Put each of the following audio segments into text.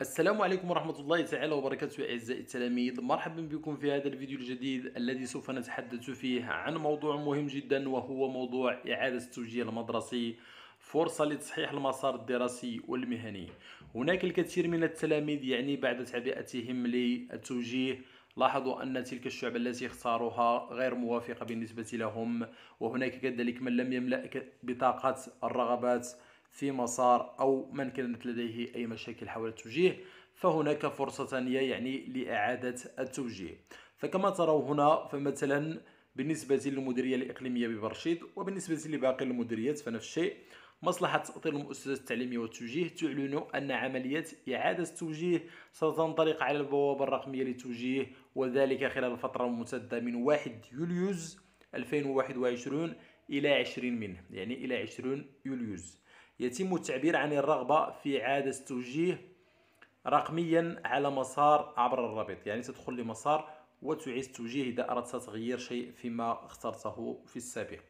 السلام عليكم ورحمة الله تعالى وبركاته أعزائي التلاميذ. مرحبا بكم في هذا الفيديو الجديد الذي سوف نتحدث فيه عن موضوع مهم جدا وهو موضوع إعادة التوجيه المدرسي فرصة لتصحيح المسار الدراسي والمهني. هناك الكثير من التلاميذ يعني بعد تعبئتهم للتوجيه لاحظوا أن تلك الشعب التي اختاروها غير موافقة بالنسبة لهم وهناك كذلك من لم يملأ بطاقة الرغبات في مسار أو من كانت لديه أي مشاكل حول التوجيه فهناك فرصة ثانية يعني لإعادة التوجيه. فكما تروا هنا فمثلا بالنسبة للمديرية الإقليمية ببرشيد وبالنسبة لباقي المديريات فنفس الشيء. مصلحة تأطير المؤسسات التعليمية والتوجيه تعلن أن عملية إعادة التوجيه ستنطلق على البوابة الرقمية للتوجيه وذلك خلال الفترة الممتدة من 1 يوليوز 2021 إلى 20 منه يعني إلى 20 يوليوز. يتم التعبير عن الرغبة في إعادة التوجيه رقميا على مسار عبر الرابط. يعني تدخل لمسار وتعيد التوجيه إذا أردت تغيير شيء فيما اخترته في السابق.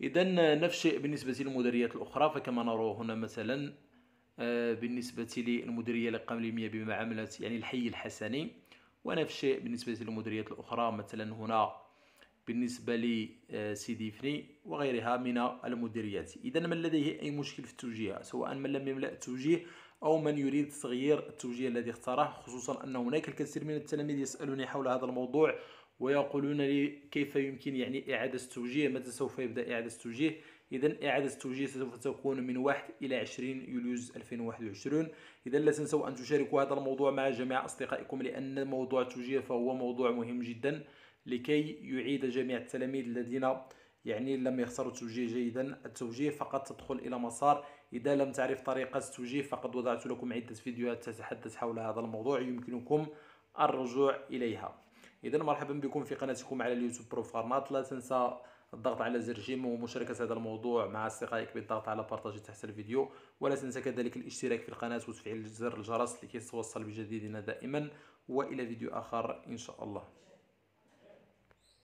إذا نفس الشيء بالنسبة للمديريات الأخرى فكما نرى هنا مثلا آه، بالنسبة للمديرية الإقليمية بمعاملة يعني الحي الحسني. ونفس الشيء بالنسبة للمديريات الأخرى مثلا هنا بالنسبة لسيدي فني وغيرها من المديريات. إذا من لديه أي مشكل في التوجيه سواء من لم يملأ التوجيه أو من يريد تغيير التوجيه الذي اختاره خصوصا أن هناك الكثير من التلاميذ يسألوني حول هذا الموضوع ويقولون لي كيف يمكن يعني إعادة التوجيه متى سوف يبدأ إعادة التوجيه؟ إذا إعادة التوجيه سوف تكون من 1 إلى 20 يوليوز 2021 إذا لا تنسوا أن تشاركوا هذا الموضوع مع جميع أصدقائكم لأن موضوع التوجيه فهو موضوع مهم جدا. لكي يعيد جميع التلاميذ الذين يعني لم يختاروا التوجيه جيدا. التوجيه فقط تدخل إلى مسار. إذا لم تعرف طريقة التوجيه فقد وضعت لكم عدة فيديوهات تتحدث حول هذا الموضوع يمكنكم الرجوع إليها. إذا مرحبا بكم في قناتكم على اليوتيوب Pro Format لا تنسى الضغط على زر j'aime ومشاركة هذا الموضوع مع أصدقائك بالضغط على partage تحت الفيديو. ولا تنسى كذلك الاشتراك في القناة وتفعيل زر الجرس لكي تتوصل بجديدنا دائما. وإلى فيديو آخر إن شاء الله.